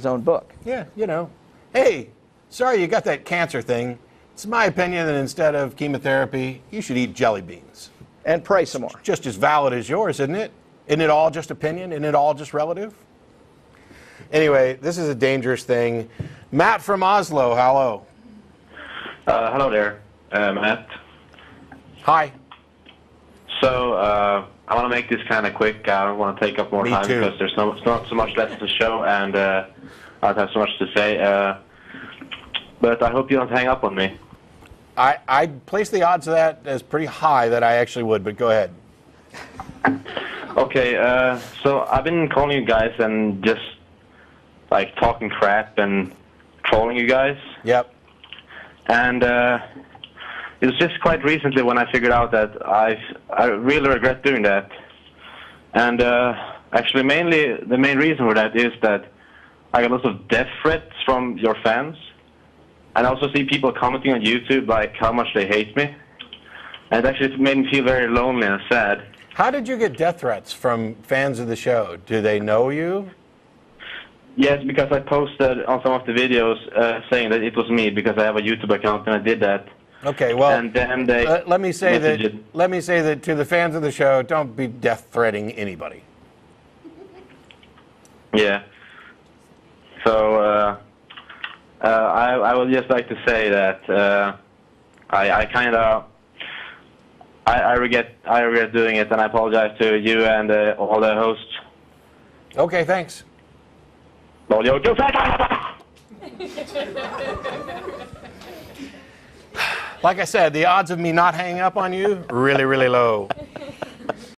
his own book. Yeah, you know. Hey, sorry you got that cancer thing. It's my opinion that instead of chemotherapy, you should eat jelly beans. And pray some more. Just as valid as yours, isn't it? Isn't it all just opinion? Isn't it all just relative? Anyway, this is a dangerous thing. Matt from Oslo, hello. Uh, hello there, uh, Matt. Hi. So uh, I want to make this kind of quick. I don't want to take up more Me time too. because there's no, not so much left to show, and uh, I don't have so much to say. Uh, but I hope you don't hang up on me. I, I place the odds of that as pretty high that I actually would, but go ahead. Okay, uh, so I've been calling you guys and just like talking crap and trolling you guys, Yep. and it was just quite recently when I figured out that I I really regret doing that, and uh, actually mainly the main reason for that is that I got lots of death threats from your fans, and I also see people commenting on YouTube like how much they hate me, and it actually made me feel very lonely and sad. How did you get death threats from fans of the show? Do they know you? Yes, because I posted on some of the videos uh, saying that it was me because I have a YouTube account and I did that. Okay, well, and then they uh, let me say that. messaged- Let me say that to the fans of the show, don't be death threatening anybody. Yeah. So uh, uh, I, I would just like to say that uh, I, I kind of I, I regret I regret doing it, and I apologize to you and uh, all the hosts. Okay, thanks. Like I said, the odds of me not hanging up on you really, really low.